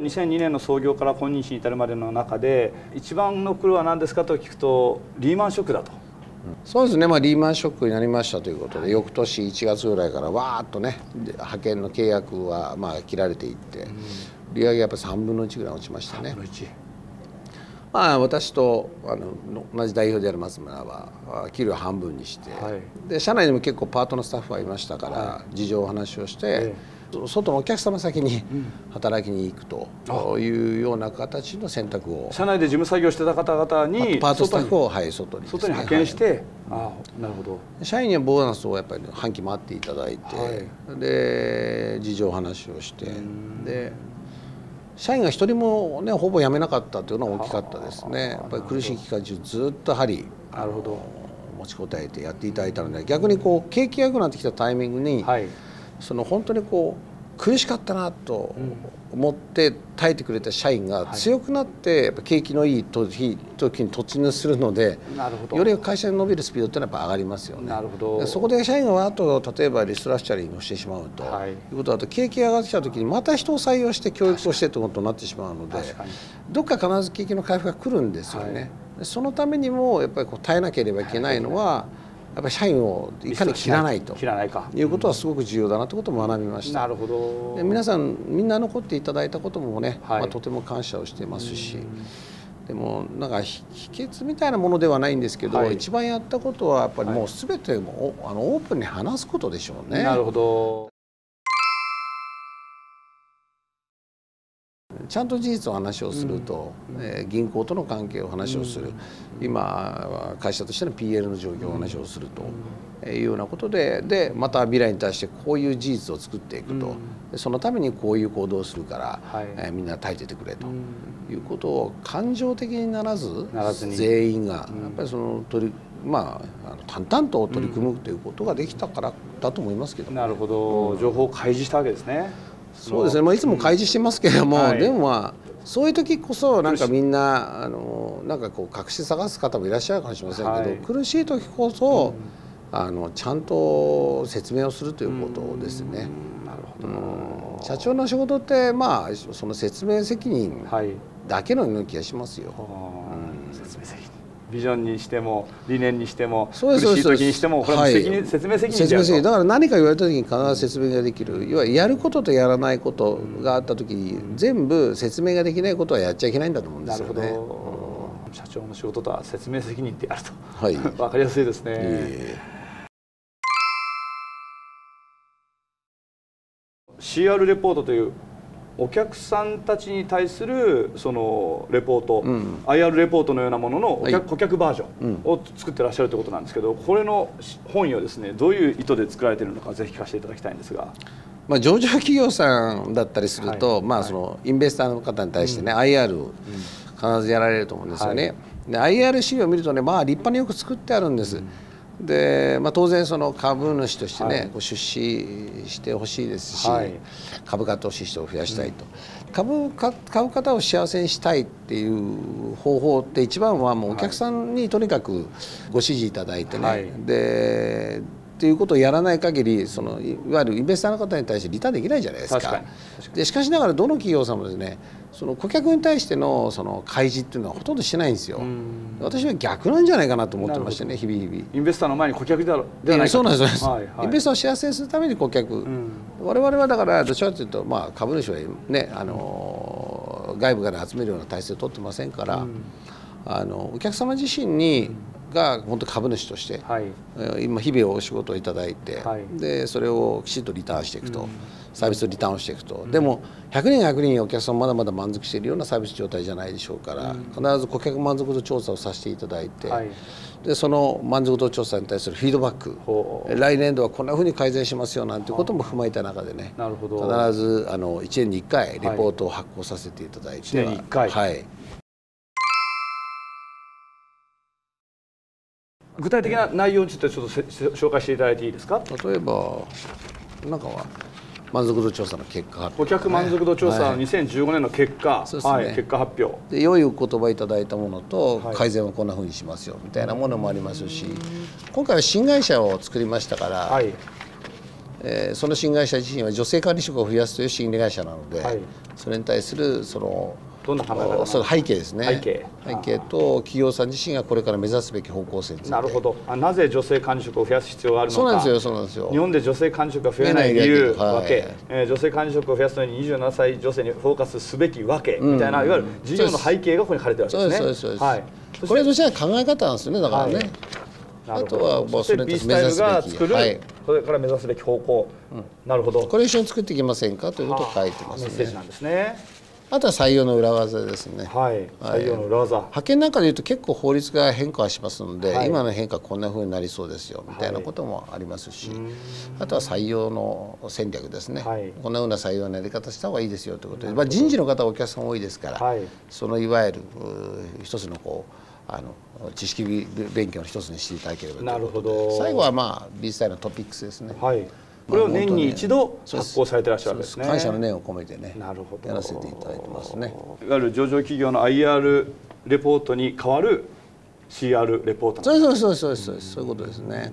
2002年の創業から今日に至るまでの中で一番の苦労は何ですかと聞くとリーマンショックだと。そうですね、まあ、リーマンショックになりましたということで、翌年1月ぐらいからわーっとね派遣の契約はまあ切られていって、利上げやっぱり3分の1ぐらい落ちましたね。まあ、私とあの同じ代表である松村は給料半分にして、はい、で社内にも結構パートのスタッフがいましたから、はい、事情を話をして、ええ、外のお客様先に働きに行くというような形の選択を。社内で事務作業してた方々にパートスタッフを、はい、外に、ね、外に派遣して、はい、あなるほど。社員にはボーナスをやっぱり半期待っていただいて、で事情話をして。で社員が一人もねほぼ辞めなかったというのは大きかったですね。やっぱり苦しい期間中ずっとやはりなるほど。持ちこたえてやっていただいたので逆にこう景気が良くなってきたタイミングに、はい、その本当にこう苦しかったなと思って耐えてくれた社員が強くなってやっぱ景気のいい時時に突入するのでより会社に伸びるスピードっていうのはやっぱ上がりますよね。なるほど。そこで社員がわっと例えばリストラッシャリングをしてしまうと、はい、いうことだと景気が上がってきた時にまた人を採用して教育をしてということになってしまうのでどっか必ず景気の回復が来るんですよね。はい、そのためにもやっぱりこう耐えなければいけないのは、やっぱり社員をいかに切らないと。切らないか。いうことはすごく重要だなということも学びました。なるほど。で皆さんみんな残っていただいたこともね、はい、まあ、とても感謝をしていますし。でもなんか秘訣みたいなものではないんですけど、はい、一番やったことはやっぱりもうすべても、あのオープンに話すことでしょうね。なるほどちゃんと事実を話をすると、うん、えー、銀行との関係を話をする、うん、今会社としての PL の状況を話をすると、うん、いうようなことででまた未来に対してこういう事実を作っていくと、うん、そのためにこういう行動をするから、はい、えー、みんな耐えててくれと、いうことを感情的にならず全員がやっぱりその取りまあ、淡々と取り組むということができたからだと思いますけど、なるほど、情報を開示したわけですね。そうですね、まあ、いつも開示してますけれども、はい、でもまあそういう時こそなんかみんなあのなんかこう隠し探す方もいらっしゃるかもしれませんけど、はい、苦しい時こそ、うん、あのちゃんと説明をするということですね。なるほど、社長の仕事ってまあその説明責任だけのような気がしますよ。うん、説明責任ビジョンにしても理念にしても苦しい時にしてもこれは責任、はい、説明責任説明だから何か言われた時に必ず説明ができる。要はやることとやらないことがあった時に全部説明ができないことはやっちゃいけないんだと思うんですよね。なるほど、社長の仕事とは説明責任ってあると、はい、分かりやすいですね。CR レポートというお客さんたちに対するそのレポート、うん、IR レポートのようなもののお客はい、顧客バージョンを作ってらっしゃるということなんですけどこれの本意はですねどういう意図で作られているのかぜひ聞かせていただきたいんですが。まあ、上場企業さんだったりすると、はい、まあ、そのインベスターの方に対してね、うん、IR 必ずやられると思うんですよね。はい、で IR 資料を見るとね、まあ、立派によく作ってあるんです。うんで、まあ、当然その株主としてね、はい、出資してほしいですし、はい、株価投資人を増やしたいと、うん、株買う方を幸せにしたいっていう方法って一番はもうお客さんにとにかくご指示いただいてね、はい、でっていうことをやらない限りそのいわゆるインベスターの方に対してリターンできないじゃないですか。でしかしながらどの企業さんもですねその顧客に対してのその開示っていうのはほとんどしないんですよ。私は逆なんじゃないかなと思ってましてね日々日々。インベスターの前に顧客ではないそうなんです、はいはい、インベスターを幸せにするために顧客、うん、我々はだからどちらかというと、まあ、株主はねあの外部から集めるような体制を取ってませんから、うん、あのお客様自身に、が本当株主として、はい、今日々お仕事をいただいて、はい、でそれをきちんとリターンしていくと、うん、サービスをリターンしていくと、うん、でも100人100人お客さんまだまだ満足しているようなサービス状態じゃないでしょうから、うん、必ず顧客満足度調査をさせていただいて、はい、でその満足度調査に対するフィードバック。来年度はこんなふうに改善しますよなんていうことも踏まえた中でね必ずあの1年に1回レポートを発行させていただいては、はい、具体的な内容についてちょっと紹介していただいていいですか？例えばなんかは満足度調査の結果、ね、顧客満足度調査の2015年の結果、はいね。はい、結果発表。で良いお言葉いただいたものと、改善はこんなふうにしますよみたいなものもありますし今回は新会社を作りましたから、はい、えー、その新会社自身は女性管理職を増やすという新会社なので、はい。それに対するそのどんな考え方その背景ですね。背景。背景と企業さん自身がこれから目指すべき方向性について。なるほど。あなぜ女性管理職を増やす必要があるのか。そうなんですよそうなんですよ。日本で女性管理職が増えない理由。はい。わけ、えー女性管理職を増やすのに27歳女性にフォーカスすべきわけ、みたいないわゆる事業の背景がここに書かれてるわけそうですすそうですそうです、はい。これとしては考え方なんですよねだからね、はい。あとはもうそれに B スタイルが作る、はい。これから目指すべき方向、なるほど。これ一緒に作っていきませんか？ということを書いてますね。メッセージなんですねあとは採用の裏技ですね。はい。採用の裏技、派遣なんかでいうと結構法律が変化はしますので、はい。今の変化こんな風になりそうですよみたいなこともありますし、あとは採用の戦略ですね、はい。こんな風な採用のやり方した方がいいですよということで、まあ、人事の方はお客さん多いですから、はい。そのいわゆる一つのこうあの知識勉強の一つにしていただければというなるほことでど。最後はまあ B スタイルのトピックスですね。はいこれを年に一度発行されてらっしゃるわけですね。感謝の念を込めてねなるほど。やらせていただいてますね。いわゆる上場企業の IR レポートに代わる CR レポートそうそうそうそうです。そういうことですね。